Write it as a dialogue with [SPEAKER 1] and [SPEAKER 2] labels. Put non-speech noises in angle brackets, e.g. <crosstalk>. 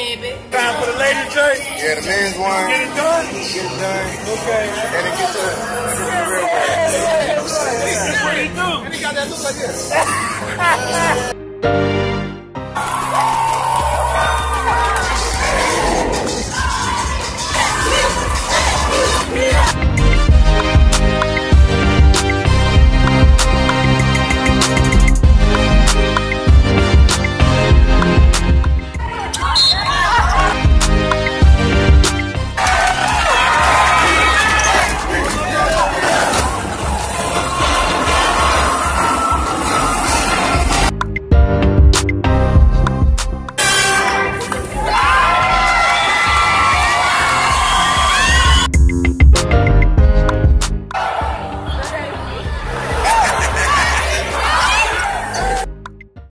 [SPEAKER 1] baby.
[SPEAKER 2] Time for the ladies' shirt.
[SPEAKER 3] Yeah, the men's one.
[SPEAKER 2] Get it done.
[SPEAKER 3] Get it done.
[SPEAKER 2] Okay.
[SPEAKER 3] And it gets done.
[SPEAKER 2] What do you do?
[SPEAKER 3] And he got that look like this. <laughs>